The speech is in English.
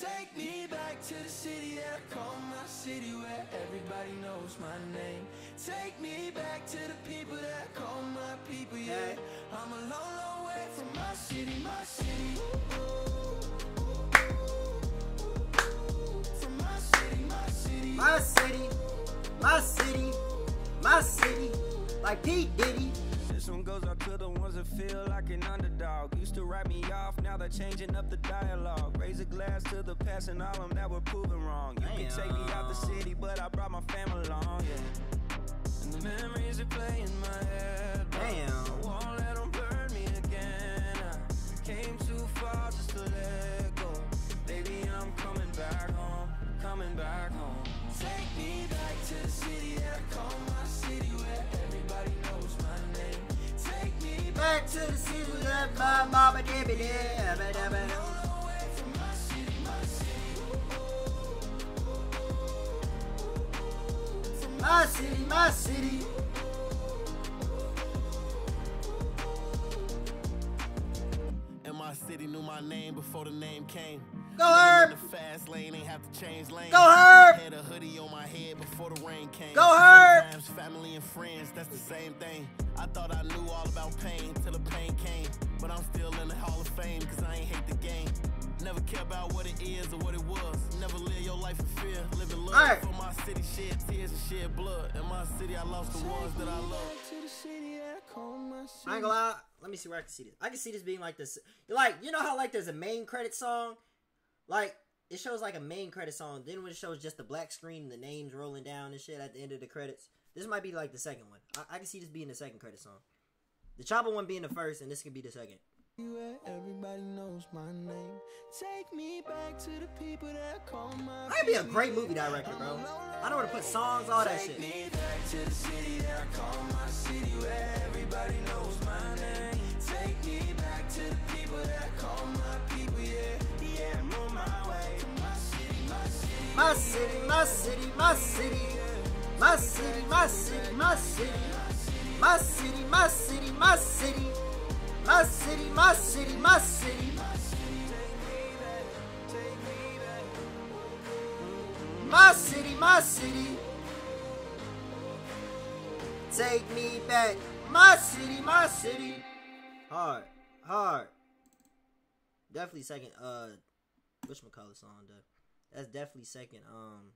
Take me back to the city that I call my city where everybody knows my name. Take me back to the people that I call my people, yeah. I'm a long, long way from my city, my city. From my city, my city. My city, my city, my city, like P. Diddy. This one goes out to the ones that feel like an underdog. Used to write me off, now they're changing up the dialogue. Raise a glass to the past and all them that were proven wrong. You can take me out the city, but I brought my family along, yeah. And the memories that play in my head. Damn. I won't let 'em burn me again. I came too far just to let go. Baby, I'm coming back home, coming back home. Take me back to the city that I call Back to the city that my mama did me there. my city, my city. From My city. And my city knew my name before the name came. Go Herb. in the fast lane, ain't have to change lanes. Go Herb. Had a hoodie on my head before the rain came. Go Herb. Sometimes family and friends, that's the same thing. I thought I knew But I'm still in the Hall of Fame, cause I ain't hate the game. Never care about what it is or what it was. Never live your life in fear. Live in love Alright. for my city, shed tears and shed blood. In my city, I lost the ones that I love. to the city that I call my. I ain't gonna lie. Let me see where I can see this. I can see this being like this. Like, you know how like there's a main credit song? Like, it shows like a main credit song. Then when it shows just the black screen and the names rolling down and shit at the end of the credits. This might be like the second one. I, I can see this being the second credit song. The Chopper one being the first, and this could be the second. Everybody knows my name. Take me back to the people that call my I could be a great movie director, bro. I know where to put songs, all that shit. Take me back to the city that I call my city where everybody knows my name. Take me back to the people that call my people, yeah. Yeah, I'm on my way. My city, my city. My city, my city, my city. My city, my city, my city. My city, my city, my city. My city, my city. Take me back. My city, my city. Hard, hard. Definitely second, uh, whatchamacallit song, though. That's definitely second, um,